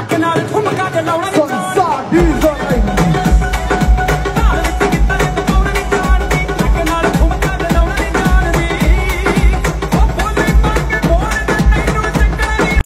knocking out at.